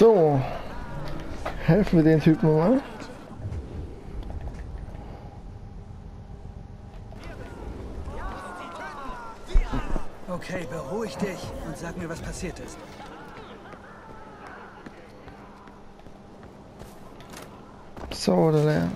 So. Helfen wir den Typen mal. Okay, beruhig dich und sag mir, was passiert ist. So, oder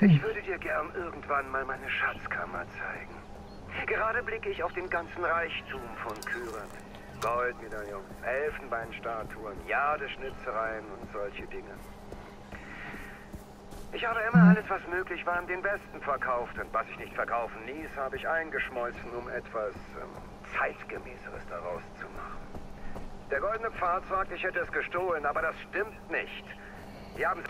Ich würde dir gern irgendwann mal meine Schatzkammer zeigen. Gerade blicke ich auf den ganzen Reichtum von Kyrat. Goldmedaillons, Elfenbeinstatuen, Jadeschnitzereien und solche Dinge. Ich habe immer alles, was möglich war, an den Besten verkauft. Und was ich nicht verkaufen ließ, habe ich eingeschmolzen, um etwas ähm, Zeitgemäßeres daraus zu machen. Der Goldene Pfad sagt, ich hätte es gestohlen, aber das stimmt nicht. Die haben...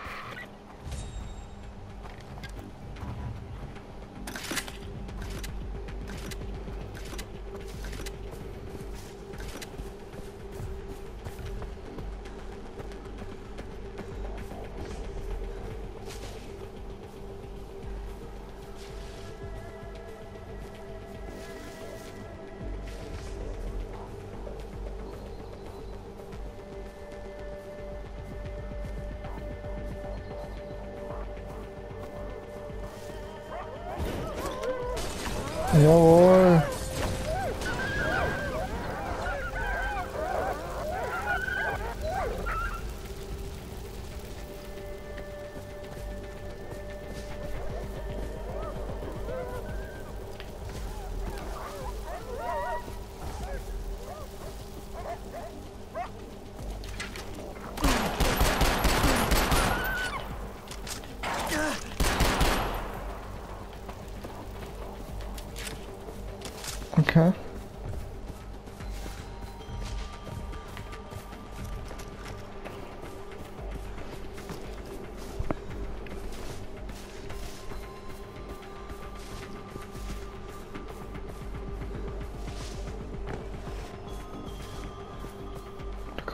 No.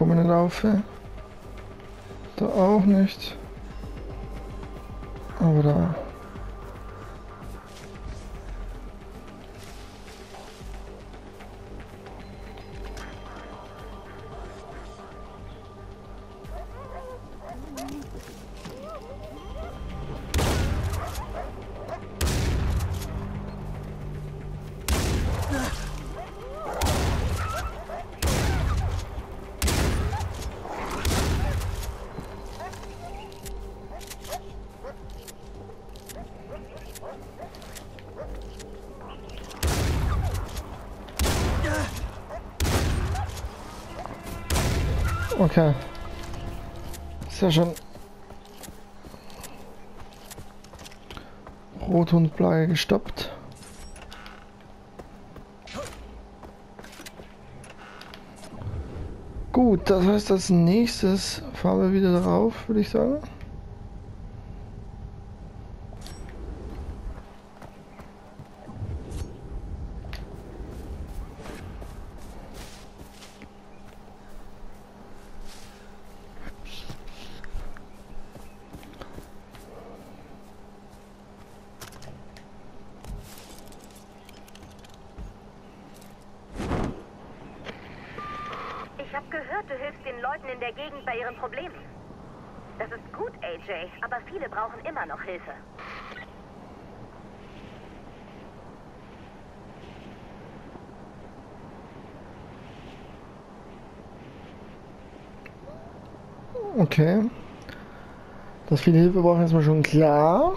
Kommen ey. Da auch nicht. Aber da. Okay. Sehr schön. Rot und Blau gestoppt. Gut, das heißt, als nächstes fahren wir wieder darauf, würde ich sagen. Ich habe gehört, du hilfst den Leuten in der Gegend bei ihren Problemen. Das ist gut, AJ, aber viele brauchen immer noch Hilfe. Okay. Dass viele Hilfe brauchen, ist mir schon klar.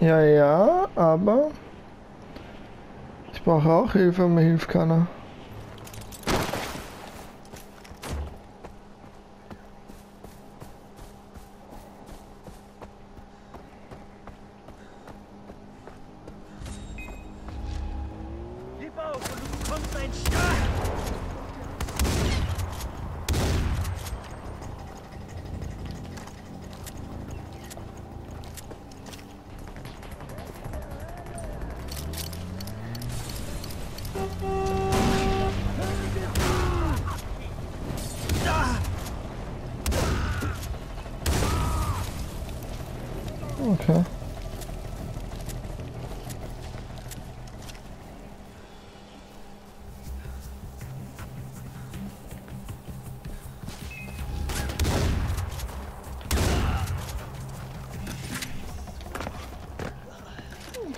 Ja, ja, aber ich brauche auch Hilfe und mir hilft keiner.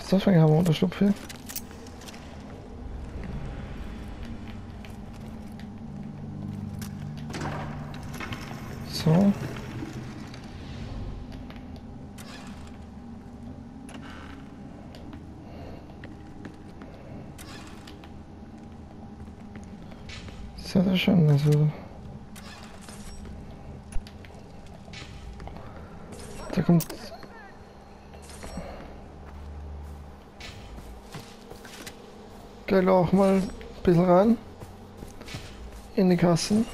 Für ein geheimer Unterschlupf hier? So. Sehr, sehr schön. Also. Da kommt. Geil auch mal ein bisschen rein. In die Kassen.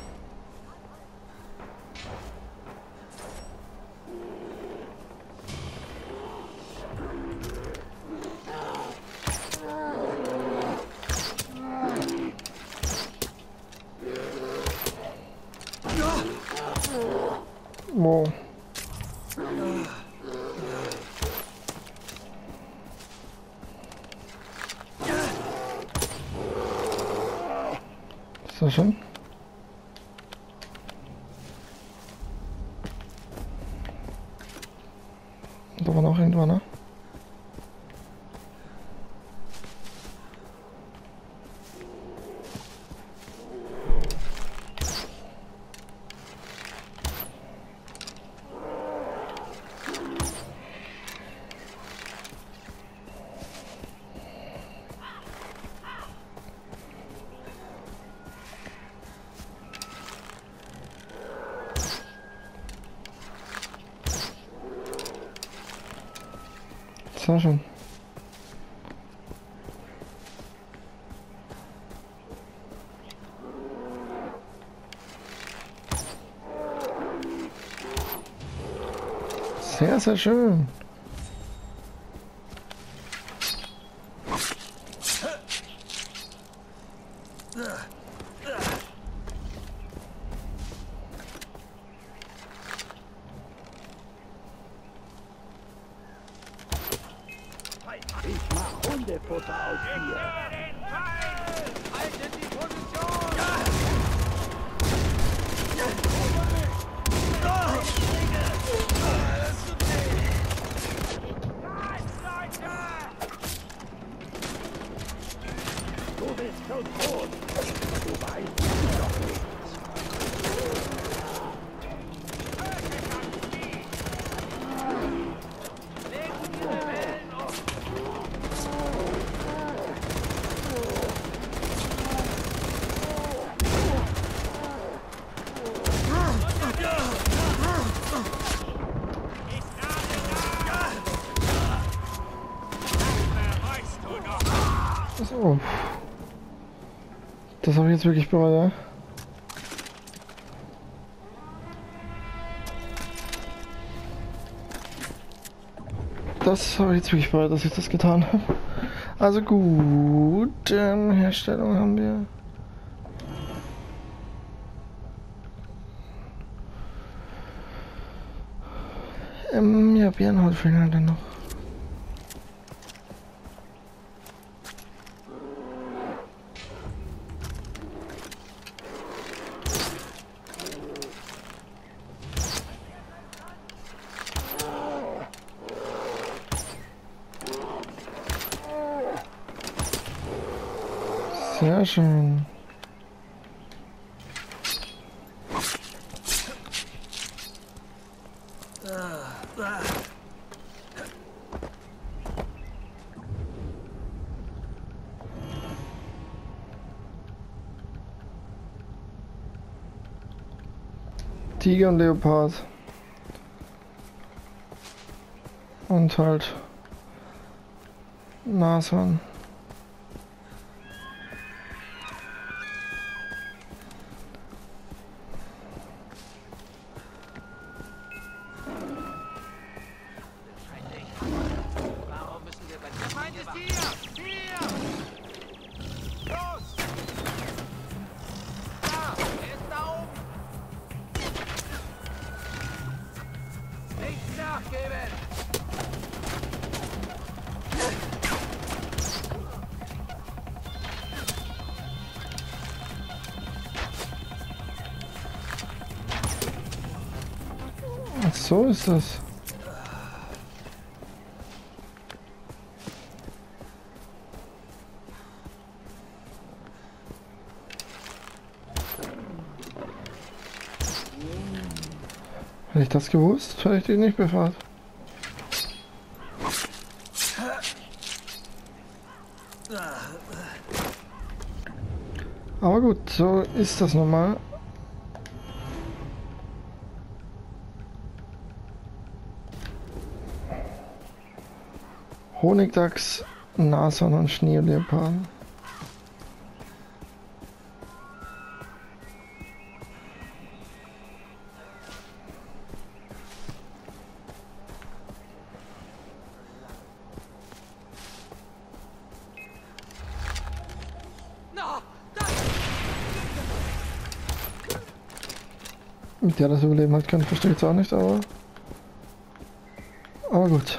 Noch irgendwo, ne? Schön. Sehr, sehr schön. Ich mach Hundefutter aus dir. Du bist schon tot. Du weißt doch nicht. So. Das habe ich jetzt wirklich bereut? Das habe ich jetzt wirklich bereut, dass ich das getan habe. Also gut, ähm, Herstellung haben wir. Ähm, ja, Bärenhaut fehlen halt dann noch. Sehr schön. Tiger und Leopard. Und halt Nashorn. Nicht nachgeben! So ist das. Ich das gewusst, hätte ich dich nicht befragt. Aber gut, so ist das nun mal. Honigdachs, Nashorn und Schneeleoparden. Mit der das Überleben hat können, verstehe ich auch nicht, aber. Aber. Gut.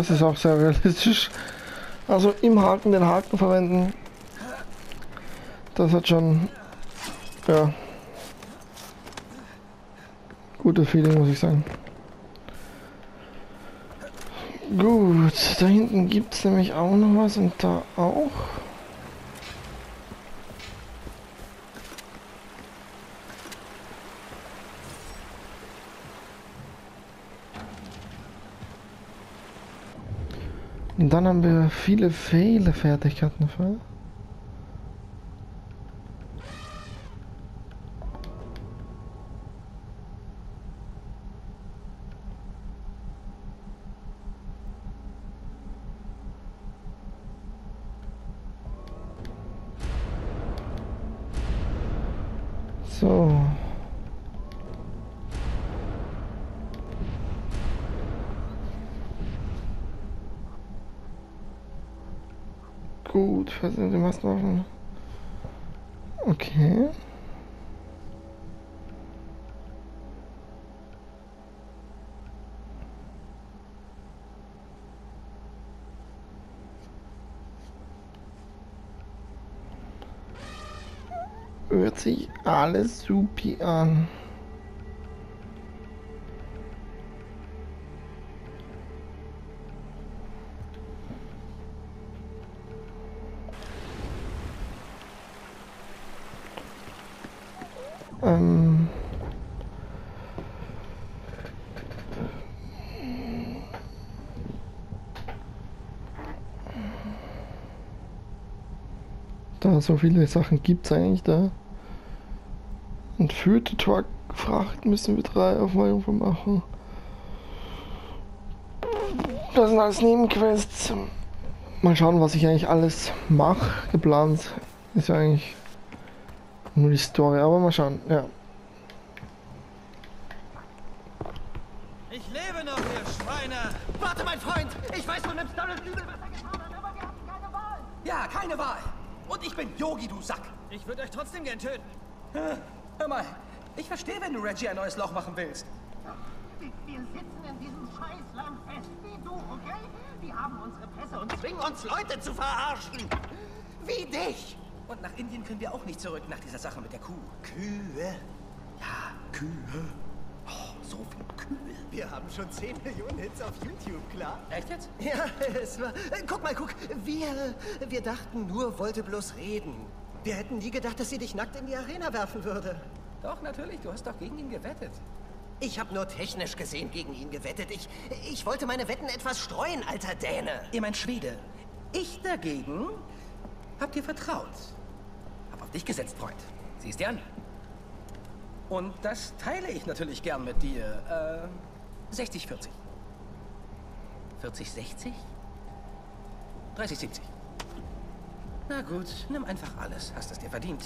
Das ist auch sehr realistisch. Also im Haken den Haken verwenden. Das hat schon ja gutes Feeling muss ich sagen. Gut, da hinten gibt es nämlich auch noch was und da auch. Dann haben wir viele, viele Fertigkeiten für. So. Gut, sind die Massenwaffen? Okay. Hört sich alles supi an. So viele Sachen gibt es eigentlich da. Entführte Truck-Fracht müssen wir drei auf Aufmerksamkeit machen. Das sind alles Nebenquests. Mal schauen, was ich eigentlich alles mache. Geplant ist ja eigentlich nur die Story, aber mal schauen, ja. Ich lebe noch, ihr Schweine! Warte, mein Freund! Ich weiß, du nimmst Donald übel, was er getan hat, aber wir hatten keine Wahl! Ja, keine Wahl! Und ich bin Yogi, du Sack! Ich würde euch trotzdem gern töten. Hör mal, ich verstehe, wenn du Reggie ein neues Loch machen willst. Wir sitzen in diesem Scheißland fest, wie du, okay? Die haben unsere Pässe und zwingen uns Leute zu verarschen. Wie dich. Und nach Indien können wir auch nicht zurück nach dieser Sache mit der Kuh. Kühe. Ja, Kühe. So viel Kühe. Wir haben schon 10 Millionen Hits auf YouTube, klar? Echt jetzt? Ja, es war... Äh, guck mal, guck. Wir, wir dachten nur, wollte bloß reden. Wir hätten nie gedacht, dass sie dich nackt in die Arena werfen würde. Doch, natürlich. Du hast doch gegen ihn gewettet. Ich habe nur technisch gesehen gegen ihn gewettet. Ich, ich wollte meine Wetten etwas streuen, alter Däne. Ihr meint Schwede. Ich dagegen hab dir vertraut. Hab auf dich gesetzt, Freund. Siehst dir an. Und das teile ich natürlich gern mit dir. Äh, 60, 40. 40, 60? 30, 70. Na gut, nimm einfach alles. Hast es dir verdient.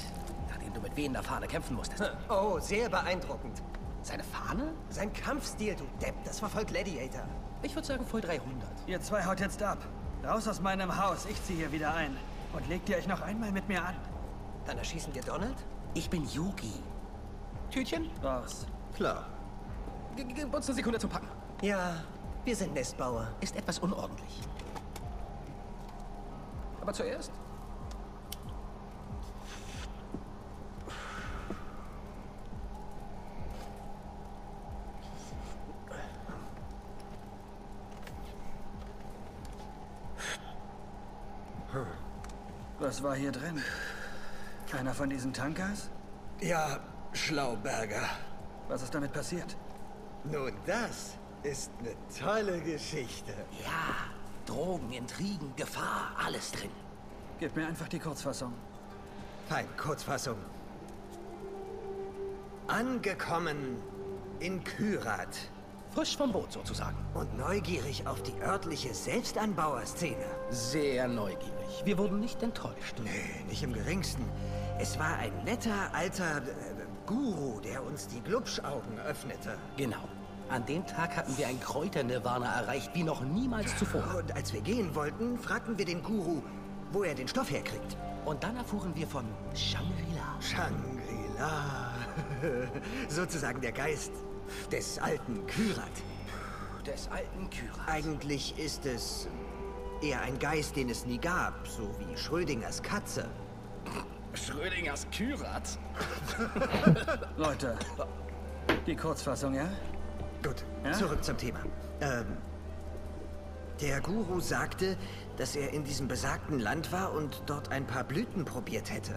Nachdem du mit wehender Fahne kämpfen musstest. Oh, sehr beeindruckend. Seine Fahne? Sein Kampfstil, du Depp, das war voll Gladiator. Ich würde sagen voll 300. Ihr zwei haut jetzt ab. Raus aus meinem Haus, ich ziehe hier wieder ein. Und legt ihr euch noch einmal mit mir an. Dann erschießen wir Donald? Ich bin Yugi. Tütchen? Raus. Klar. G gib uns eine Sekunde zum Packen. Ja, wir sind Nestbauer. Ist etwas unordentlich. Aber zuerst Was war hier drin? Einer von diesen Tankers? Ja, Schlauberger. Was ist damit passiert? Nun, das ist eine tolle Geschichte. Ja, Drogen, Intrigen, Gefahr, alles drin. Gib mir einfach die Kurzfassung. Fein, Kurzfassung. Angekommen in Kyrat Frisch vom Boot sozusagen. und neugierig auf die örtliche Selbstanbauerszene. Sehr neugierig. Wir wurden nicht enttäuscht. Nee, nicht im geringsten. Es war ein netter alter äh, Guru, der uns die Glubschaugen öffnete. Genau. An dem Tag hatten wir ein Kräuternirvana erreicht, wie noch niemals zuvor. Und als wir gehen wollten, fragten wir den Guru, wo er den Stoff herkriegt. Und dann erfuhren wir von Shangri-La. Shangri-La. Sozusagen der Geist des alten Kyrat. Des alten Kyrat. Eigentlich ist es eher ein Geist, den es nie gab, so wie Schrödingers Katze. Schrödingers Kyrat? Leute, die Kurzfassung, ja? Gut, Ja? zurück zum Thema. Ähm, der Guru sagte, dass er in diesem besagten Land war und dort ein paar Blüten probiert hätte.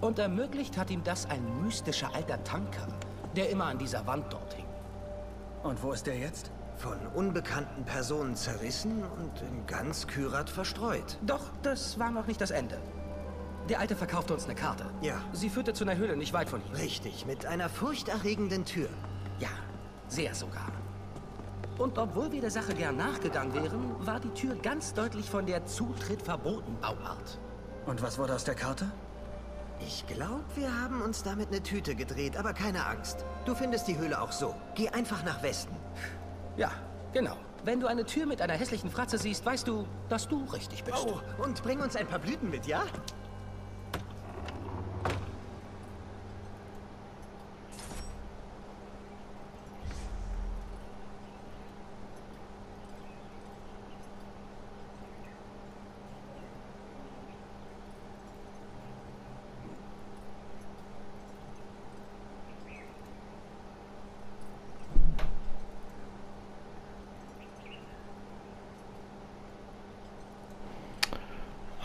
Und ermöglicht hat ihm das ein mystischer alter Tanker, der immer an dieser Wand dort hing. Und wo ist der jetzt? Von unbekannten Personen zerrissen und in ganz Kyrat verstreut. Doch, das war noch nicht das Ende. Der Alte verkaufte uns eine Karte. Ja. Sie führte zu einer Höhle nicht weit von hier. Richtig, mit einer furchterregenden Tür. Ja, sehr sogar. Und obwohl wir der Sache gern nachgegangen wären, war die Tür ganz deutlich von der Zutritt verboten Bauart. Und was wurde aus der Karte? Ich glaube, wir haben uns damit eine Tüte gedreht, aber keine Angst. Du findest die Höhle auch so. Geh einfach nach Westen. Ja, genau. Wenn du eine Tür mit einer hässlichen Fratze siehst, weißt du, dass du richtig bist. Oh, und bring uns ein paar Blüten mit, ja?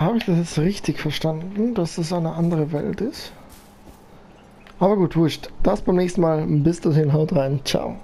Habe ich das jetzt richtig verstanden, dass das eine andere Welt ist? Aber gut, wurscht. Das beim nächsten Mal. Bis dahin, haut rein. Ciao.